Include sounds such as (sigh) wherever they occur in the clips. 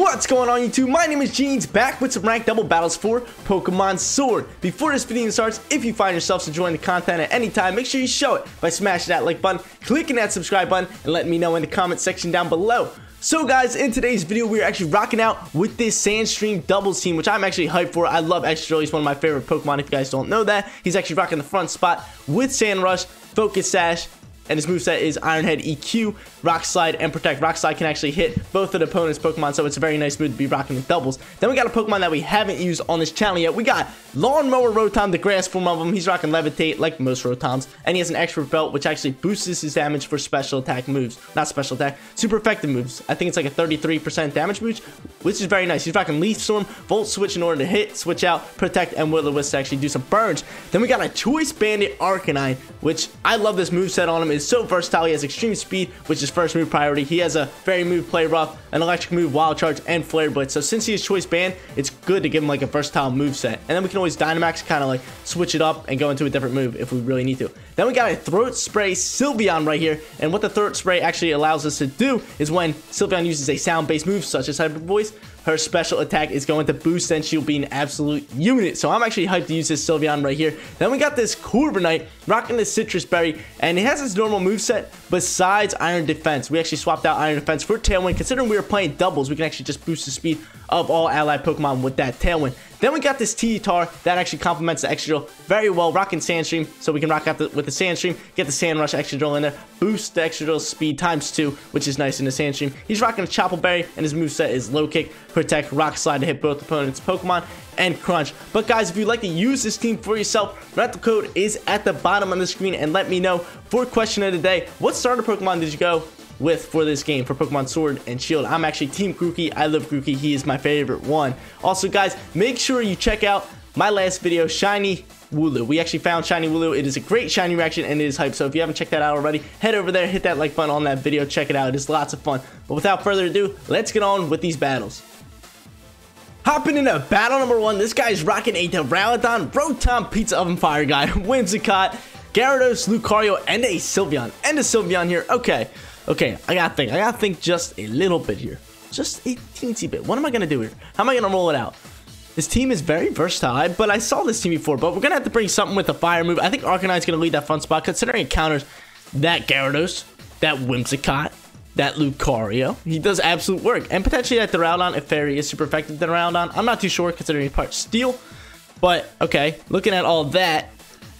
What's going on YouTube? My name is Jeans, back with some ranked double battles for Pokemon Sword. Before this video starts, if you find yourself enjoying the content at any time, make sure you show it by smashing that like button, clicking that subscribe button, and letting me know in the comment section down below. So guys, in today's video, we're actually rocking out with this Sandstream doubles team, which I'm actually hyped for. I love Excadrill. He's one of my favorite Pokemon, if you guys don't know that. He's actually rocking the front spot with Sand Rush, Focus Sash, and his moveset is Iron Head EQ, Rock Slide, and Protect. Rock Slide can actually hit both of the opponent's Pokemon, so it's a very nice move to be rocking with doubles. Then we got a Pokemon that we haven't used on this channel yet. We got Lawnmower Rotom, the grass form of him. He's rocking Levitate, like most Rotoms, and he has an Expert Belt, which actually boosts his damage for special attack moves. Not special attack, super effective moves. I think it's like a 33% damage boost, which is very nice. He's rocking Leaf Storm, Volt Switch in order to hit, switch out, Protect, and Will-O-Wisp to actually do some burns. Then we got a Choice Banded Arcanine, which I love this move set on him. It's so versatile. He has extreme speed, which is first move priority. He has a fairy move, play rough, an electric move, wild charge, and flare blitz. So since he is choice band, it's good to give him like a versatile move set. And then we can always Dynamax, kind of like switch it up and go into a different move if we really need to. Then we got a throat spray Sylveon right here. And what the throat spray actually allows us to do is when Sylveon uses a sound-based move such as Hyper Voice, her special attack is going to boost and she'll be an absolute unit. So I'm actually hyped to use this Sylveon right here. Then we got this Corviknight rocking the Sitrus Berry and it has its normal move set besides Iron Defense. We actually swapped out Iron Defense for Tailwind. Considering we were playing doubles, we can actually just boost the speed of all allied Pokemon with that Tailwind. Then we got this T-Tar that actually complements the Excadrill very well, rocking Sandstream, so we can rock out the, with the Sandstream, get the Sand Rush Excadrill in there, boost the Excadrill speed times two, which is nice in the Sandstream. He's rocking a Chople Berry, and his move set is Low Kick, Protect, Rock Slide to hit both opponents' Pokemon, and Crunch. But guys, if you'd like to use this team for yourself, rental code is at the bottom of the screen, and let me know for question of the day, what starter Pokemon did you go with for this game for Pokemon Sword and Shield. I'm actually Team Grookey. I love Grookey. He is my favorite one. Also, guys, make sure you check out my last video, Shiny Wooloo. We actually found Shiny Wooloo. It is a great shiny reaction and it is hype. So if you haven't checked that out already, head over there, hit that like button on that video, check it out. It is lots of fun. But without further ado, let's get on with these battles. Hopping into battle number one, this guy's rocking a Duraludon, Rotom, Pizza Oven Fire Guy, (laughs) Whimsicott, Gyarados, Lucario, and a Sylveon. And a Sylveon here. Okay. Okay, I gotta think. I gotta think just a little bit here. Just a teensy bit. What am I gonna do here? How am I gonna roll it out? This team is very versatile, but I saw this team before, but we're gonna have to bring something with a fire move. I think Arcanine's gonna lead that fun spot, considering it counters that Gyarados, that Whimsicott, that Lucario. He does absolute work. And potentially that Duraludon, if Fairy is super effective than Duraludon. I'm not too sure, considering he's part Steel. But, okay, looking at all that,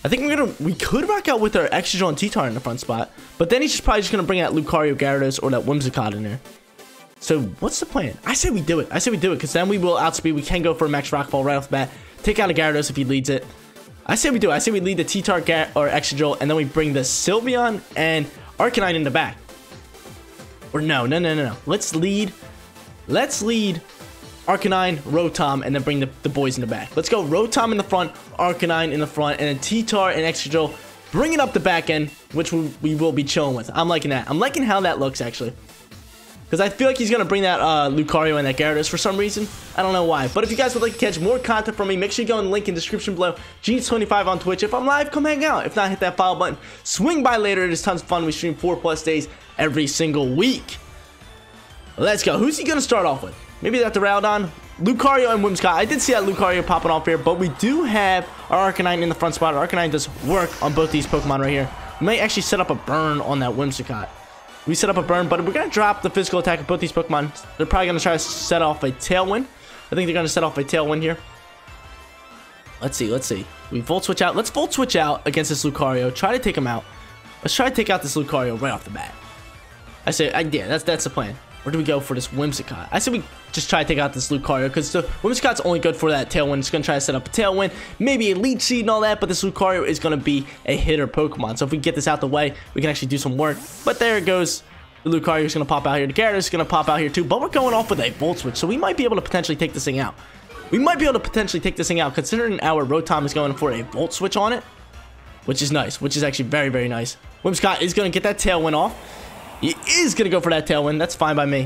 I think we're gonna we could rock out with our Excadrill and T-Tar in the front spot, but then he's just probably just gonna bring out Lucario, Gyarados, or that Whimsicott in there. So what's the plan? I say we do it. I say we do it because then we will outspeed. We can go for a Max Rockfall right off the bat. Take out a Gyarados if he leads it. I say we do. it. I say we lead the T-Tar or Excadrill, and then we bring the Sylveon and Arcanine in the back. Or no, no, no, no, no. Let's lead. Let's lead Arcanine, Rotom, and then bring the, the boys in the back. Let's go Rotom in the front, Arcanine in the front, and then T-Tar and Excadrill bringing up the back end, which we, we will be chilling with. I'm liking that. I'm liking how that looks, actually. Because I feel like he's going to bring that uh, Lucario and that Gyarados for some reason. I don't know why. But if you guys would like to catch more content from me, make sure you go in the link in the description below. Jeans25 on Twitch. If I'm live, come hang out. If not, hit that follow button. Swing by later. It is tons of fun. We stream 4 plus days every single week. Let's go. Who's he going to start off with? Maybe that Duraludon. Lucario and Whimsicott. I did see that Lucario popping off here, but we do have our Arcanine in the front spot. Arcanine does work on both these Pokemon right here. We may actually set up a burn on that Whimsicott. We set up a burn, but we're going to drop the physical attack of both these Pokemon. They're probably going to try to set off a Tailwind. I think they're going to set off a Tailwind here. Let's see, let's see. We Volt Switch out. Let's Volt Switch out against this Lucario. Try to take him out. Let's try to take out this Lucario right off the bat. I say, yeah, that's, that's the plan. Where do we go for this Whimsicott? I said we just try to take out this Lucario because the Whimsicott's only good for that Tailwind. It's going to try to set up a Tailwind, maybe a Leech Seed and all that, but this Lucario is going to be a hitter Pokemon. So if we get this out the way, we can actually do some work. But there it goes. The Lucario is going to pop out here. The Gyarados is going to pop out here too, but we're going off with a Volt Switch, so we might be able to potentially take this thing out. We might be able to potentially take this thing out considering our Rotom is going for a Volt Switch on it, which is nice, which is actually very, very nice. Whimsicott is going to get that Tailwind off. He is going to go for that Tailwind. That's fine by me.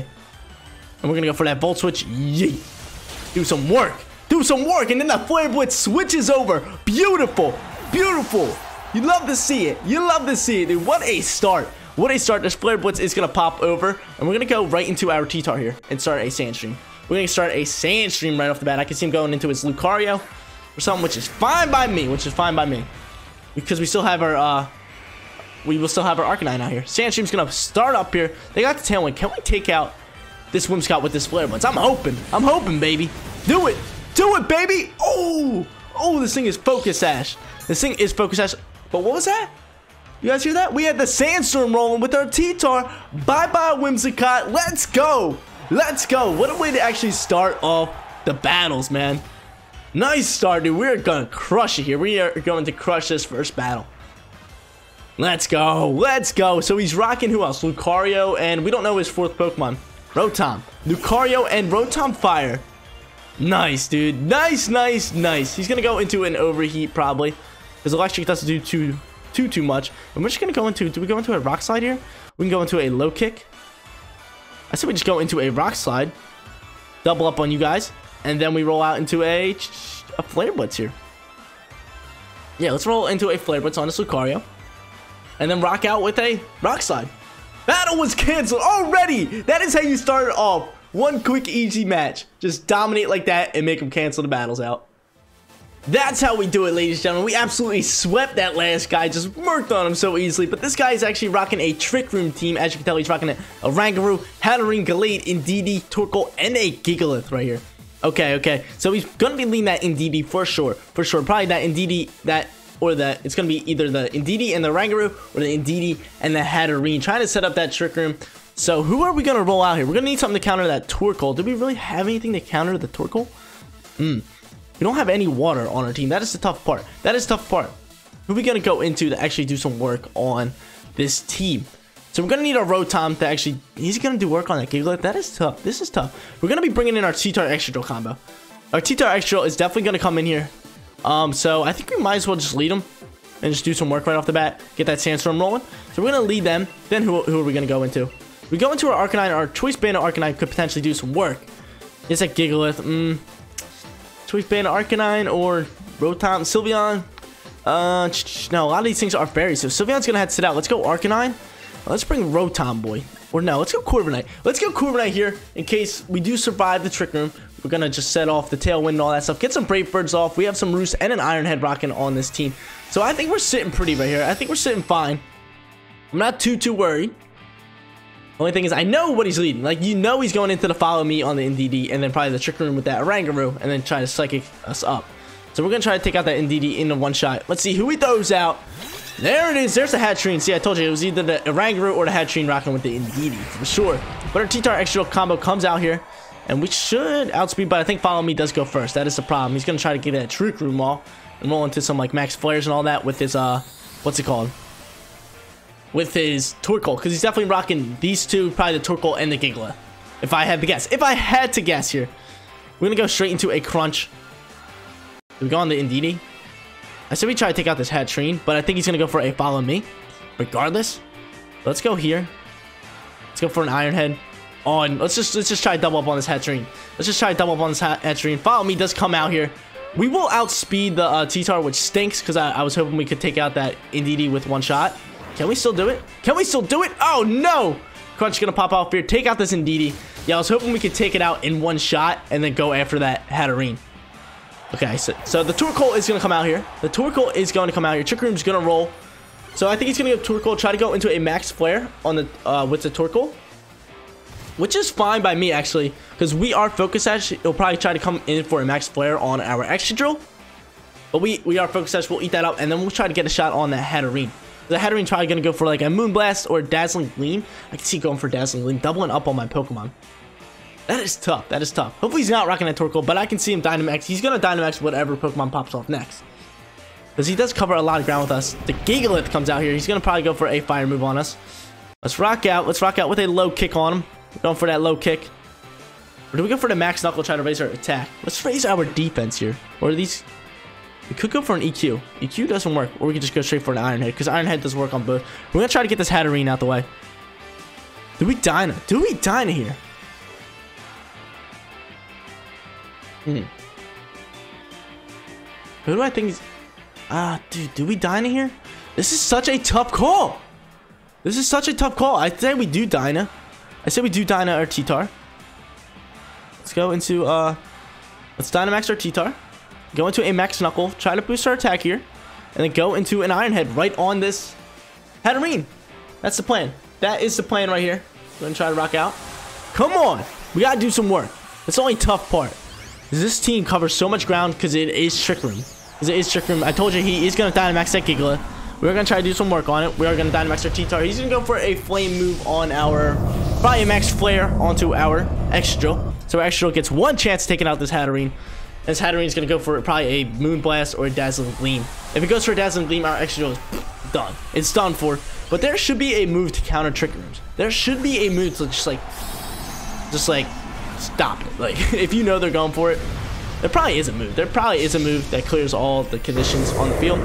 And we're going to go for that Volt Switch. Yeet. Do some work. Do some work. And then that Flare Blitz switches over. Beautiful. Beautiful. You love to see it. You love to see it, dude. What a start. What a start. This Flare Blitz is going to pop over. And we're going to go right into our T-Tar here and start a Sandstream. We're going to start a Sandstream right off the bat. I can see him going into his Lucario or something, which is fine by me, which is fine by me. Because we still have our, uh, we will still have our Arcanine out here. Sandstream's to start up here. They got the Tailwind. Can we take out this Whimsicott with this Flare Blitz? I'm hoping. I'm hoping, baby. Do it. Do it, baby. Oh, oh, this thing is Focus Sash. This thing is Focus Sash. But what was that? You guys hear that? We had the Sandstorm rolling with our T-Tar. Bye-bye, Whimsicott. Let's go. Let's go. What a way to actually start off the battles, man. Nice start, dude. We're going to crush it here. We are going to crush this first battle. Let's go. Let's go. So he's rocking who else? Lucario, and we don't know his fourth Pokemon. Rotom. Lucario and Rotom Fire. Nice, dude. Nice, nice, nice. He's going to go into an overheat, probably. Because electric doesn't do too, too, too much. And we're just going to go into... Do we go into a rock slide here? We can go into a low kick. I said we just go into a rock slide. Double up on you guys. And then we roll out into a, a Flare Blitz here. Yeah, let's roll into a Flare Blitz on this Lucario. And then rock out with a rock slide. Battle was canceled already. That is how you start off. One quick, easy match. Just dominate like that and make them cancel the battles out. That's how we do it, ladies and gentlemen. We absolutely swept that last guy, just murked on him so easily. But this guy is actually rocking a Trick Room team. As you can tell, he's rocking a, a Oranguru, Hatterene, Gallade, Indeedee, Torkoal, and a Gigalith right here. Okay, okay. So he's going to be leading that Indeedee for sure. For sure. Probably that Indeedee, that or the it's gonna be either the Indeedee and the Oranguru or the Indeedee and the Hatterene. Trying to set up that Trick Room. So who are we gonna roll out here? We're gonna need something to counter that Torkoal. Do we really have anything to counter the Torkoal? Hmm. We don't have any water on our team. That is the tough part. That is the tough part. Who are we gonna go into to actually do some work on this team? So we're gonna need our Rotom to actually. He's gonna do work on that Gigalith. That is tough. This is tough. We're gonna be bringing in our T-Tar Extra combo. Our T-Tar Extra is definitely gonna come in here um, so I think we might as well just lead them and just do some work right off the bat. Get that Sandstorm rolling. So we're going to lead them. Then who, who are we going to go into? We go into our Arcanine. Our Choice Band Arcanine could potentially do some work. It's a Gigalith. Mm, Choice Band Arcanine or Rotom, Sylveon. Uh, no, a lot of these things are fairies. So Sylveon's going to have to sit out. Let's go Arcanine. Let's bring Rotom Boy. Or no, let's go Corviknight. Let's go Corviknight here in case we do survive the Trick Room. We're going to just set off the Tailwind and all that stuff. Get some Brave Birds off. We have some Roost and an Iron Head rocking on this team. So I think we're sitting pretty right here. I think we're sitting fine. I'm not too, too worried. Only thing is, I know what he's leading. Like, you know he's going into the follow me on the Indeedee and then probably the Trick Room with that Oranguru, and then try to Psychic us up. So we're going to try to take out that Indeedee in the one shot. Let's see who he throws out. There it is. There's the Hatterene. See, I told you it was either the Oranguru or the Hatterene rocking with the Indeedee, for sure. But our T-Tar Extra combo comes out here. And we should outspeed, but I think Follow Me does go first. That is the problem. He's going to try to get that Trick Room all and roll into some like Max Flares and all that with his, uh, what's it called? With his Torkoal, because he's definitely rocking these two, probably the Torkoal and the Gigalith. If I had to guess. If I had to guess here. We're going to go straight into a Crunch. Do we go on the Indeedee? I said we try to take out this Hatterene, but I think he's going to go for a Follow Me. Regardless. Let's go here. Let's go for an Iron Head on. Let's just let's just try to double up on this Hatterene. Let's just try to double up on this Hatterene. Follow me does come out here. We will outspeed the uh, T-Tar, which stinks because I, I, was hoping we could take out that Indeedee with one shot. Can we still do it? Can we still do it? Oh, no! Crunch is gonna pop off here. Take out this Indeedee. Yeah, I was hoping we could take it out in one shot and then go after that Hatterene. Okay, so, so the Torkoal is gonna come out here. The Torkoal is going to come out here. Trick Room's gonna roll. So I think he's gonna go Torkoal, try to go into a max flare on the uh, with the Torkoal which is fine by me actually because we are Focus Sash he'll probably try to come in for a max flare on our Excadrill but we we are Focus Sash we'll eat that up and then we'll try to get a shot on that Hatterene. The Hatterene probably gonna go for like a Moonblast or a Dazzling Gleam. I can see going for Dazzling Gleam doubling up on my Pokemon. That is tough that is tough. Hopefully he's not rocking that Torkoal but I can see him Dynamax. He's gonna Dynamax whatever Pokemon pops off next. Because he does cover a lot of ground with us. The Gigalith comes out here. He's gonna probably go for a fire move on us. Let's rock out. Let's rock out with a low kick on him. Going for that low kick. Or do we go for the max knuckle, try to raise our attack? Let's raise our defense here. Or these... We could go for an EQ. EQ doesn't work. Or we could just go straight for an Iron Head. Because Iron Head does work on both. We're going to try to get this Hatterene out the way. Do we Dyna? Do we Dyna here? Hmm. Who do I think is... Ah, dude, do we Dyna here? This is such a tough call. This is such a tough call. I say we do Dyna. I said we do Dyna or T-Tar. Let's go into, uh, let's Dynamax our T-Tar. Go into a Max Knuckle. Try to boost our attack here. And then go into an Iron Head right on this Hatterene. That's the plan. That is the plan right here. Go and try to rock out. Come on. We got to do some work. That's the only tough part. This team covers so much ground because it is Trick Room. Because it is Trick Room. I told you he is to Dynamax that Gigalith. We're to try to do some work on it. We are to Dynamax our T-Tar. He's to go for a Flame move on our... Probably a Max Flare onto our Excadrill. So Excadrill gets one chance taking out this Hatterene. This Hatterene is going to go for probably a Moonblast or a Dazzling Gleam. If it goes for a Dazzling Gleam, our Excadrill is done. It's done for. But there should be a move to counter Trick Rooms. There should be a move to just like... Just like... Stop it. Like, (laughs) if you know they're going for it, there probably is a move. There probably is a move that clears all the conditions on the field.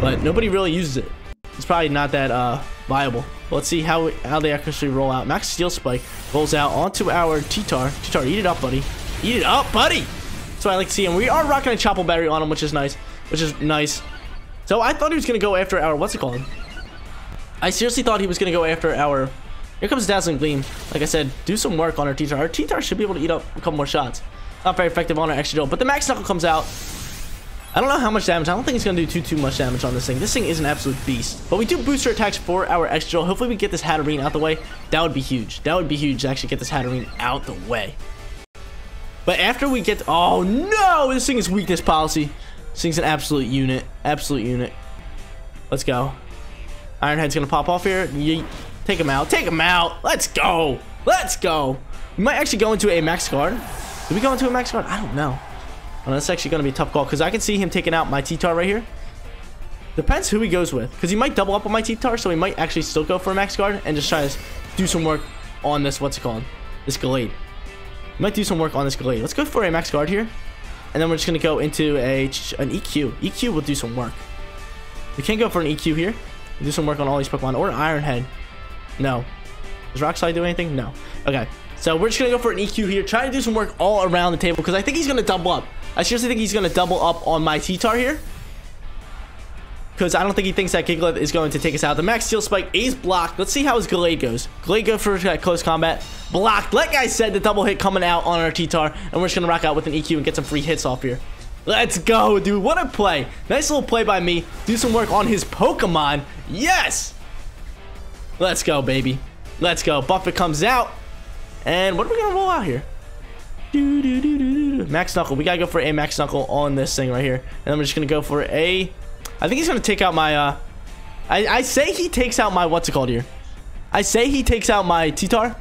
But nobody really uses it. It's probably not that uh, viable. let's see how how they actually roll out. Max Steel Spike rolls out onto our T-Tar. T-Tar, eat it up, buddy. Eat it up, buddy! So I like to see him. We are rocking a Chople Berry on him, which is nice. Which is nice. So I thought he was going to go after our... What's it called? I seriously thought he was going to go after our... Here comes Dazzling Gleam. Like I said, do some work on our T-Tar. Our T-Tar should be able to eat up a couple more shots. Not very effective on our Excadrill. But the Max Knuckle comes out. I don't know how much damage. I don't think it's going to do too, too much damage on this thing. This thing is an absolute beast. But we do booster attacks for our Excadrill. Hopefully we get this Hatterene out the way. That would be huge. That would be huge to actually get this Hatterene out the way. But after we get... Oh, no! This thing is weakness policy. This thing's an absolute unit. Absolute unit. Let's go. Ironhead's going to pop off here. Yeet. Take him out. Take him out. Let's go. Let's go. We might actually go into a max guard. Did we go into a max guard? I don't know. Well, that's actually going to be a tough call because I can see him taking out my T-Tar right here. Depends who he goes with because he might double up on my T-Tar so he might actually still go for a max guard and just try to do some work on this, what's it called? This Gallade. Might do some work on this Gallade. Let's go for a max guard here. And then we're just going to go into a an EQ. EQ will do some work. We can't go for an EQ here. We'll do some work on all these Pokemon. Or Iron Head. No. Does Rock Slide do anything? No. Okay. So we're just going to go for an EQ here. Try to do some work all around the table. Because I think he's going to double up. I seriously think he's going to double up on my T-Tar here. Because I don't think he thinks that Gigalith is going to take us out. The Max Steel Spike is blocked. Let's see how his Gallade goes. Gallade go for uh, close combat. Blocked. Like I said, the double hit coming out on our T-Tar. And we're just going to rock out with an EQ and get some free hits off here. Let's go, dude. What a play. Nice little play by me. Do some work on his Pokemon. Yes! Let's go, baby. Let's go. Buffet comes out. And what are we going to roll out here? Do, do, do, do, Max Knuckle. We got to go for a Max Knuckle on this thing right here. And I'm just to go for a... I think he's to take out my... Uh, I, I say he takes out my... What's it called here? I say he takes out my T-Tar.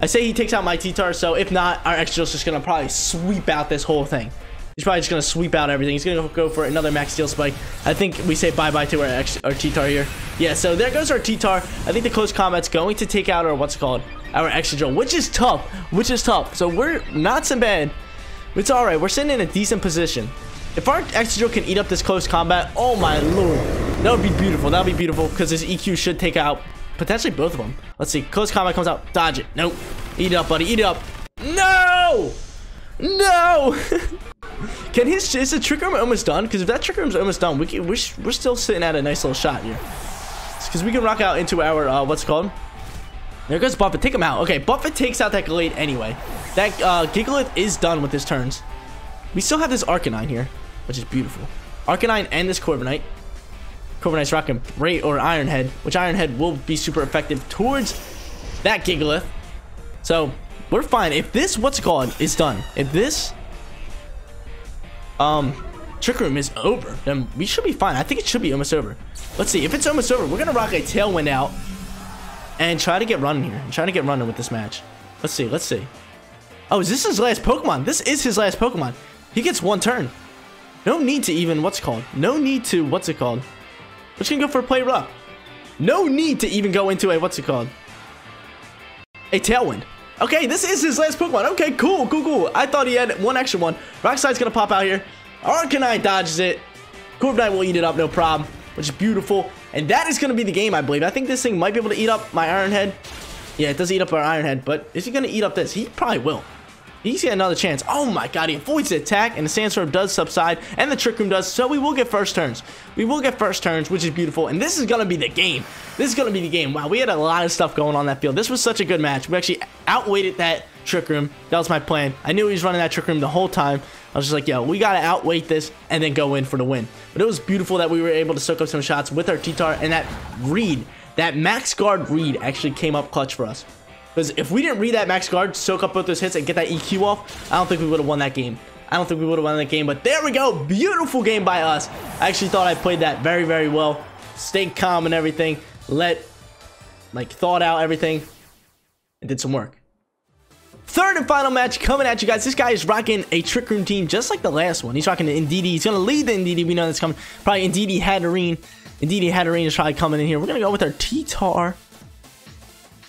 I say he takes out my T-Tar, so if not, our Excadrill's just to probably sweep out this whole thing. He's probably just to sweep out everything. He's to go for another Max Steel Spike. I think we say bye-bye to our, our T-Tar here. Yeah, so there goes our T-Tar. I think the close combat's going to take out our, what's it called, our Excadrill, which is tough, which is tough. So we're not so bad. It's all right. We're sitting in a decent position. If our Excadrill can eat up this close combat, oh my lord. That would be beautiful. That would be beautiful because this EQ should take out potentially both of them. Let's see. Close combat comes out. Dodge it. Nope. Eat it up, buddy. Eat it up. No! No! (laughs) can his is the trick room almost done? Because if that trick room's almost done, we can, we're, we're still sitting at a nice little shot here. Because we can rock out into our, uh, what's called? There goes Buffet. Take him out. Okay, Buffet takes out that Gallade anyway. That uh, Gigalith is done with his turns. We still have this Arcanine here which is beautiful. Arcanine and this Corviknight. Corviknight's rocking great or Iron Head, which Iron Head will be super effective towards that Gigalith. So we're fine. If this, what's it called, is done. If this, um, Trick Room is over, then we should be fine. I think it should be almost over. Let's see. If it's almost over, we're going to rock a Tailwind out and try to get running here. Try to get running with this match. Let's see. Let's see. Oh, is this his last Pokemon? This is his last Pokemon. He gets one turn. No need to even, what's called? No need to, what's it called? We're just gonna go for a play rough. No need to even go into a, what's it called? A Tailwind. Okay, this is his last Pokemon. Okay, cool, cool, cool. I thought he had one extra one. Rock Slide's gonna pop out here. Arcanine dodges it. Corviknight will eat it up, no problem. Which is beautiful. And that is gonna be the game, I believe. I think this thing might be able to eat up my Iron Head. Yeah, it does eat up our Iron Head, but is he gonna eat up this? He probably will. He's got another chance. Oh my god, he avoids the attack, and the Sandstorm does subside, and the Trick Room does, so we will get first turns. We will get first turns, which is beautiful, and this is going to be the game. This is going to be the game. Wow, we had a lot of stuff going on that field. This was such a good match. We actually outweighted that Trick Room. That was my plan. I knew he was running that Trick Room the whole time. I was just like, yo, we got to outweight this and then go in for the win. But it was beautiful that we were able to soak up some shots with our T-Tar and that read, that max guard read actually came up clutch for us. Because if we didn't read that max guard, soak up both those hits and get that EQ off, I don't think we would have won that game. I don't think we would have won that game, but there we go. Beautiful game by us. I actually thought I played that very, very well. Stayed calm and everything. Let, like, thought out everything and did some work. Third and final match coming at you guys. This guy is rocking a Trick Room team just like the last one. He's rocking the Indeedee. He's going to lead the Indeedee. We know that's coming. Probably Indeedee Hatterene. Indeedee Hatterene is probably coming in here. We're going to go with our T-Tar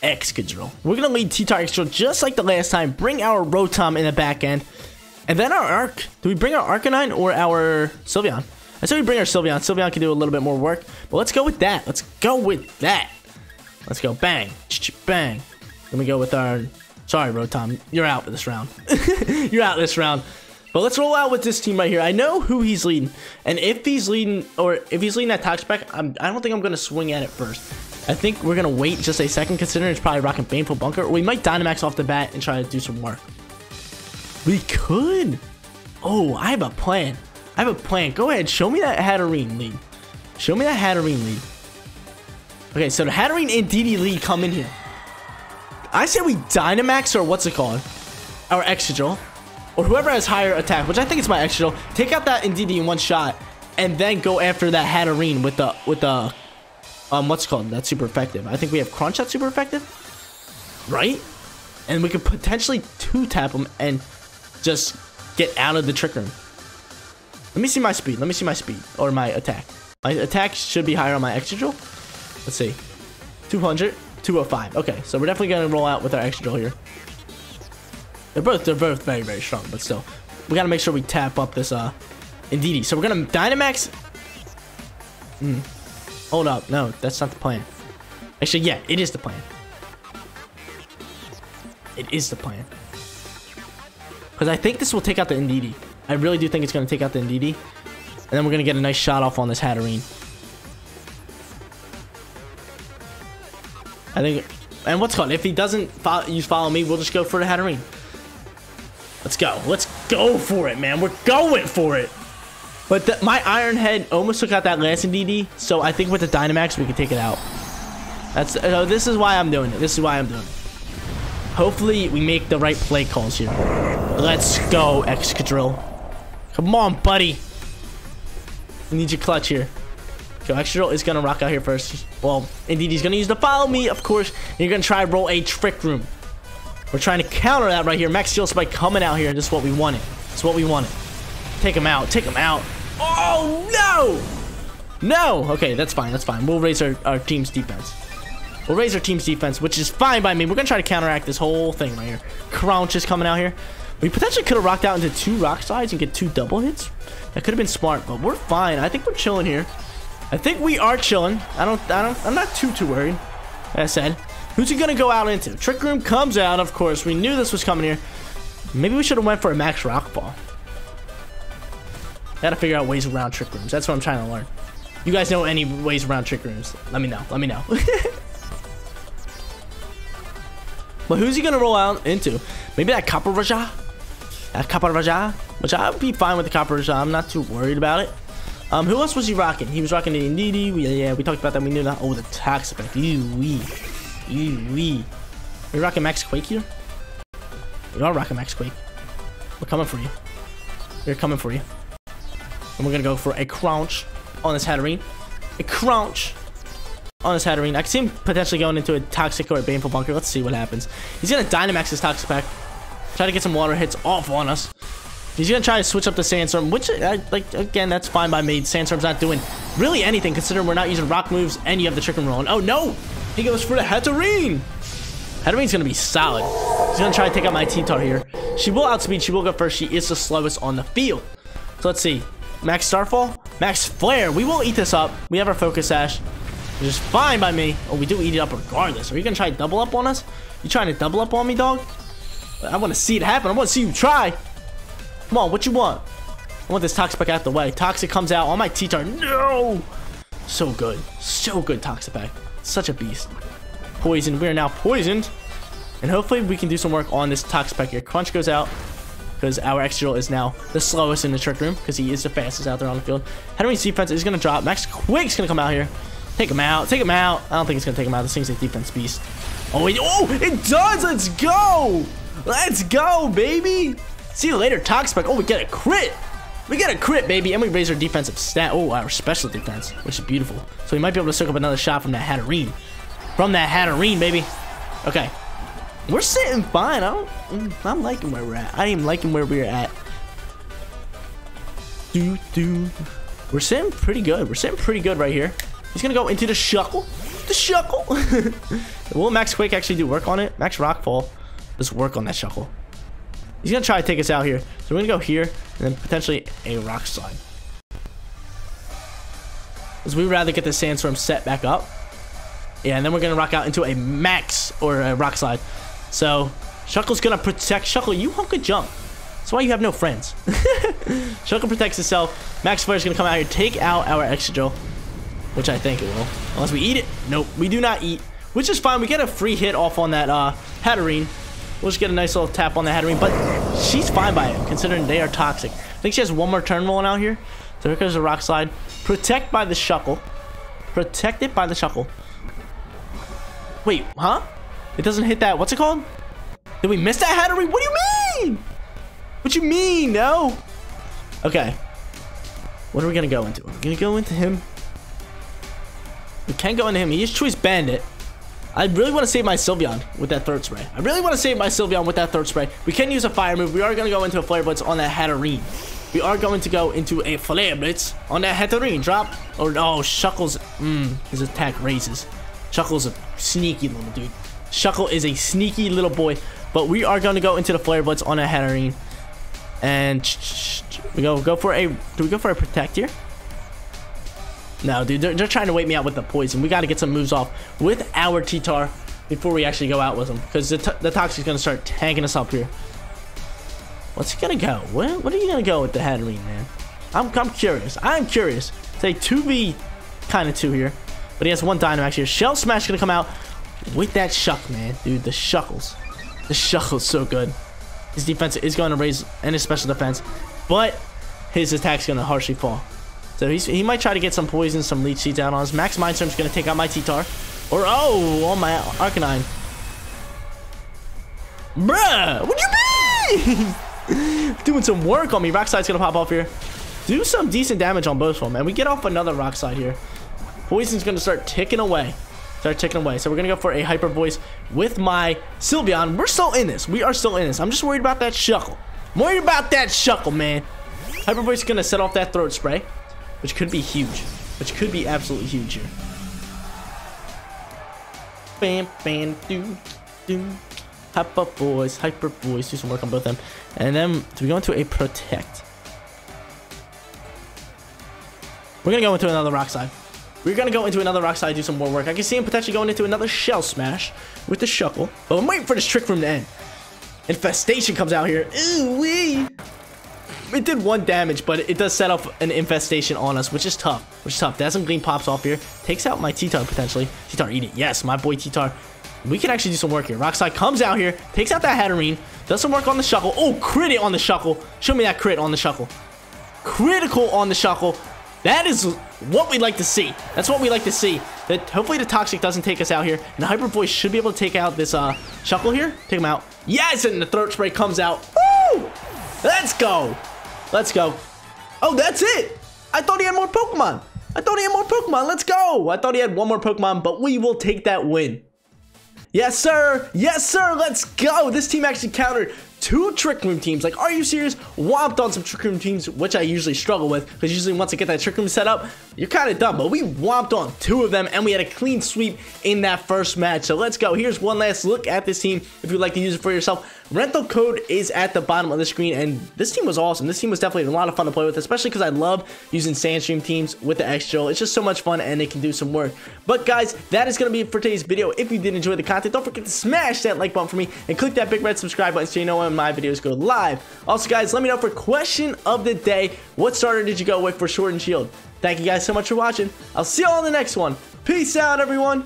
Excadrill. We're going to lead T-Tar Excadrill just like the last time. Bring our Rotom in the back end. And then our Arc. Do we bring our Arcanine or our Sylveon? I say we bring our Sylveon. Sylveon can do a little bit more work. But let's go with that. Let's go with that. Let's go. Bang. Ch -ch bang. Let me go with our Sorry, Rotom. You're out for this round. (laughs) You're out this round. But let's roll out with this team right here. I know who he's leading. And if he's leading, or if he's leading that Toxapex, I'm, I don't think I'm going to swing at it first. I think we're going to wait just a second, considering it's probably rocking Baneful Bunker. Or we might Dynamax off the bat and try to do some work. We could. Oh, I have a plan. I have a plan. Go ahead. Show me that Hatterene lead. Show me that Hatterene lead. Okay, so the Hatterene Indeedee lead come in here. I say we Dynamax or what's it called? Our Excadrill. Or whoever has higher attack, which I think it's my Excadrill. Take out that Indeedee in one shot. And then go after that Hatterene with the, with the, um, what's called? That's super effective. I think we have Crunch that's super effective. Right? And we could potentially two-tap him and just get out of the Trick Room. Let me see my speed. Let me see my speed. Or my attack. My attack should be higher on my Excadrill. Let's see. 200. 205. Okay, so we're definitely going to roll out with our Excadrill here. They're both they're both very very strong, but still, we got to make sure we tap up this uh Indeedee. So we're gonna Dynamax. Hmm. Hold up, no, that's not the plan. Actually, yeah, it is the plan. It is the plan. Because I think this will take out the Indeedee. I really do think it's to take out the Indeedee. And then we're to get a nice shot off on this Hatterene. I think, and what's called, if he doesn't follow, use follow me, we'll just go for the Hatterene. Let's go. Let's go for it, man. We're going for it. But the, my Iron Head almost took out that last DD, so I think with the Dynamax, we can take it out. That's uh, This is why I'm doing it. This is why I'm doing it. Hopefully, we make the right play calls here. Let's go, Excadrill. Come on, buddy. We need your clutch here. So Excadrill is going to rock out here first. Well, indeed, he's going to use the follow me, of course. You're going to try roll a trick room. We're trying to counter that right here. Max Steel Spike coming out here. This is what we wanted. It's what we wanted. Take him out. Take him out. Oh, no! No! Okay, that's fine. That's fine. We'll raise our, our team's defense. We'll raise our team's defense, which is fine by me. We're going to try to counteract this whole thing right here. Crunch is coming out here. We potentially could have rocked out into two rock slides and get two double hits. That could have been smart, but we're fine. I think we're chilling here. I think we are chilling. I don't, I don't, I'm not too, too worried. Like I said, who's he gonna go out into? Trick Room comes out, of course. We knew this was coming here. Maybe we should have went for a Max Rockfall. Gotta figure out ways around Trick Rooms. That's what I'm trying to learn. You guys know any ways around Trick Rooms? Let me know. Let me know. (laughs) but who's he gonna roll out into? Maybe that Copperajah? That Copperajah? Which I would be fine with the Copperajah. I'm not too worried about it. Um, who else was he rocking? He was rocking the Indeedee. Yeah, we talked about that. We knew that. Oh, the Toxapex. Ew, wee. Ew, wee. You rocking Max Quake here? We are rocking Max Quake. We're coming for you. We're coming for you. And we're going to go for a crouch on this Hatterene. A crouch on this Hatterene. I can see him potentially going into a Toxic or a Baneful Bunker. Let's see what happens. He's to Dynamax his Toxapex. Try to get some water hits off on us. He's gonna try to switch up the Sandstorm, which, uh, like, again, that's fine by me. Sandstorm's not doing really anything, considering we're not using rock moves and you have the Trick Room rolling. Oh, no! He goes for the Hatterene! Hatterene's gonna be solid. He's gonna try to take out my T-Tar here. She will outspeed, she will go first. She is the slowest on the field. So let's see. Max Starfall? Max Flare. We will eat this up. We have our Focus Sash. Which is fine by me. Oh, we do eat it up regardless. Are you gonna try to double up on us? You trying to double up on me, dog? I want to see it happen. I want to see you try. Come on, what you want? I want this Toxic out the way. Toxic comes out on my T-Tar. No! So good. So good, Toxapex. Such a beast. Poison. We are now poisoned. And hopefully we can do some work on this Toxic here. Crunch goes out because our Excadrill is now the slowest in the trick room because he is the fastest out there on the field. Henry's defense is going to drop. Max Quake's going to come out here. Take him out. Take him out. I don't think it's going to take him out. This thing's a defense beast. Oh, wait. Oh, it does. Let's go. Let's go, baby. See you later, Toxic. Oh, we get a crit. We get a crit, baby, and we raise our defensive stat. Oh, our special defense, which is beautiful. So we might be able to soak up another shot from that Hatterene. From that Hatterene, baby. Okay. We're sitting fine. I don't, mm, I'm liking where we're at. I am liking where we're at. Do, do. We're sitting pretty good. We're sitting pretty good right here. He's going to go into the shuckle. The shuckle. (laughs) Will Max Quake actually do work on it? Max Rockfall does work on that shuckle. He's going to try to take us out here. So we're going to go here and then potentially a rock slide. Because we'd rather get the sandstorm set back up. Yeah, and then we're going to rock out into a max or a rock slide. So Shuckle's going to protect. Shuckle, you hunk a jump. That's why you have no friends. (laughs) Shuckle protects itself. Max Flare's going to come out here, take out our Excadrill. Which I think it will. Unless we eat it. Nope, we do not eat. Which is fine. We get a free hit off on that uh, Hatterene. We'll just get a nice little tap on the Hatterene, but she's fine by it, considering they are toxic. I think she has one more turn rolling out here. So here goes the Rock Slide. Protect by the Shuckle. Protected by the Shuckle. Wait, huh? It doesn't hit that. What's it called? Did we miss that Hatterene? What do you mean? What you mean? No. Okay. What are we going to go into? We're going to go into him. We can't go into him. He is Choice Banded. I really want to save my Sylveon with that Throat Spray. I really want to save my Sylveon with that Throat Spray. We can use a fire move. We are going to go into a Flare Blitz on that Hatterene. We are going to go into a Flare Blitz on that Hatterene. Drop. Oh, Shuckles. Mmm, his attack raises. Shuckle's a sneaky little dude. Shuckle is a sneaky little boy. But we are going to go into the Flare Blitz on a Hatterene. And we go go for a... Do we go for a Protect here? No, dude, they're, they're, trying to wait me out with the poison. We got to get some moves off with our T-Tar before we actually go out with him. Because the, the Toxic's going to start tanking us up here. What's he going to go? What, what are you going to go with the Hatterene, man? I'm, I'm curious. I'm curious. Say 2v kind of 2 here. But he has one Dynamax here. Shell Smash going to come out with that Shuck, man. Dude, the Shuckles. The Shuckle's so good. His defense is going to raise and his special defense. But his attack's going to harshly fall. So he's, he might try to get some poison, some leech seeds out on us. Max Mindstorm's going to take out my T-Tar. Or, oh, on my Arcanine. Bruh, what do you mean? (laughs) Doing some work on me. Rock Slide's going to pop off here. Do some decent damage on both of them. And we get off another Rock Slide here. Poison's going to start ticking away. Start ticking away. So we're going to go for a Hyper Voice with my Sylveon. We're still in this. We are still in this. I'm just worried about that Shuckle. I'm worried about that Shuckle, man. Hyper Voice is going to set off that Throat Spray which could be huge. Which could be absolutely huge here. Bam, bam, do, do. Hyper Voice, Hyper Voice. Do some work on both of them. And then we go into a Protect? We're going to go into another Rock Slide. We're going to go into another Rock Slide, do some more work. I can see him potentially going into another Shell Smash with the Shuckle. But I'm waiting for this Trick Room to end. Infestation comes out here. Ooh, wee it did one damage, but it does set up an infestation on us, which is tough. Which is tough. Dazzling Gleam pops off here. Takes out my T-Tar potentially. T-Tar eat it. Yes, my boy T-Tar. We can actually do some work here. Rock Slide comes out here, takes out that Hatterene, does some work on the Shuckle. Oh, crit it on the Shuckle. Show me that crit on the Shuckle. Critical on the Shuckle. That is what we'd like to see. That's what we like to see. That hopefully the Toxic doesn't take us out here. And the Hyper Voice should be able to take out this uh, Shuckle here. Take him out. Yes, and the Throat Spray comes out. Woo! Let's go. Let's go. Oh, that's it. I thought he had more Pokemon. I thought he had more Pokemon. Let's go. I thought he had one more Pokemon, but we will take that win. Yes, sir. Yes, sir. Let's go. This team actually countered two Trick Room teams. Like, are you serious? Whomped on some Trick Room teams, which I usually struggle with, because usually once I get that Trick Room set up, you're kind of done. But we whomped on two of them, and we had a clean sweep in that first match. So let's go. Here's one last look at this team. If you'd like to use it for yourself, rental code is at the bottom of the screen, and this team was awesome. This team was definitely a lot of fun to play with, especially because I love using Sandstream teams with the Excadrill. It's just so much fun, and it can do some work. But guys, that is going to be it for today's video. If you did enjoy the content, don't forget to smash that like button for me, and click that big red subscribe button so you know when my videos go live. Also, guys, let me know for question of the day, what starter did you go with for Sword and Shield? Thank you guys so much for watching. I'll see you all in the next one. Peace out, everyone.